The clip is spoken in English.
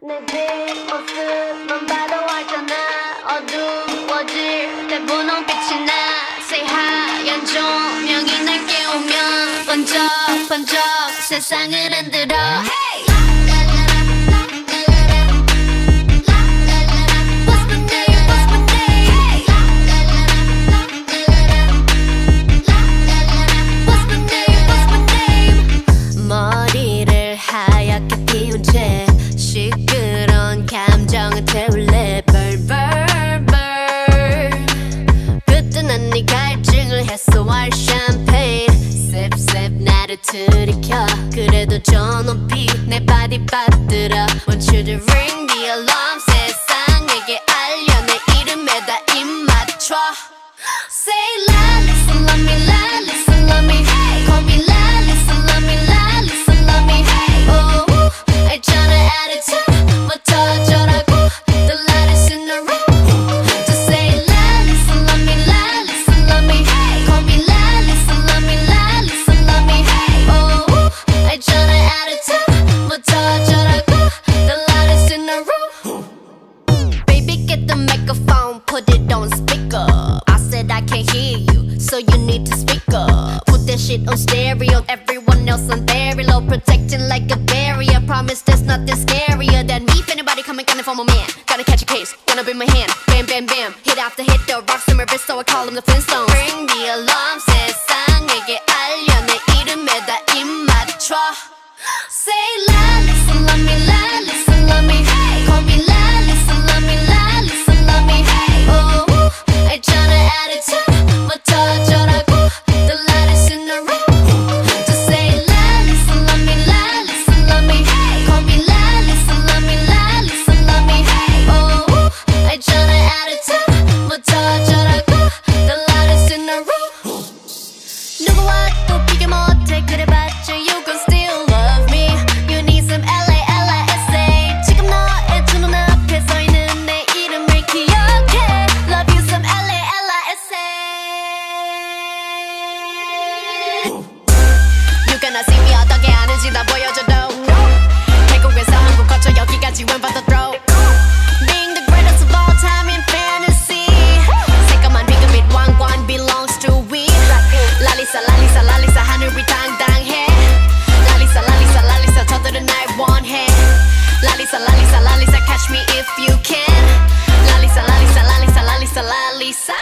내 뒷모습만 봐도 알잖아. 어두워질 때 분홍빛이 나. 새하얀 조명이 날 깨우면 번쩍 번쩍 세상을 흔들어. Hey! 감정을 태울래 burn 그때 난 네 갈증을 해소할 샴페인 Sip sip 나를 들이켜 그래도 저 높이 내 바디 받들어 Want you to ring the alarm 세상에게 알려 내 이름에다 입 맞춰 Say la, listen, love me, la, listen, love me, said I can't hear you, so you need to speak up. Put that shit on stereo, everyone else on very low, protecting like a barrier. Promise there's nothing scarier than me. If anybody coming, gunning for my man, gotta catch a case, gonna be my hand. Bam, bam, bam, hit after hit, the rocks in my wrist, so I call them the Flintstones. Ring the alarm, 세상에게 알려 내 이름에다 입 맞춰. Say 나심이 어떻게 하는지 나 보여줘 no. 태국에서 한국 거쳐 여기까지 왼바닥 throw Being the greatest of all time in fantasy 새까만 비그빛 왕관 belongs to we 랄리사 랄리사 랄리사 하늘이 당당해 랄리사 랄리사 랄리사 저들은 날 원해 랄리사 랄리사 랄리사 catch me if you can 랄리사 랄리사 랄리사 랄리사 랄리사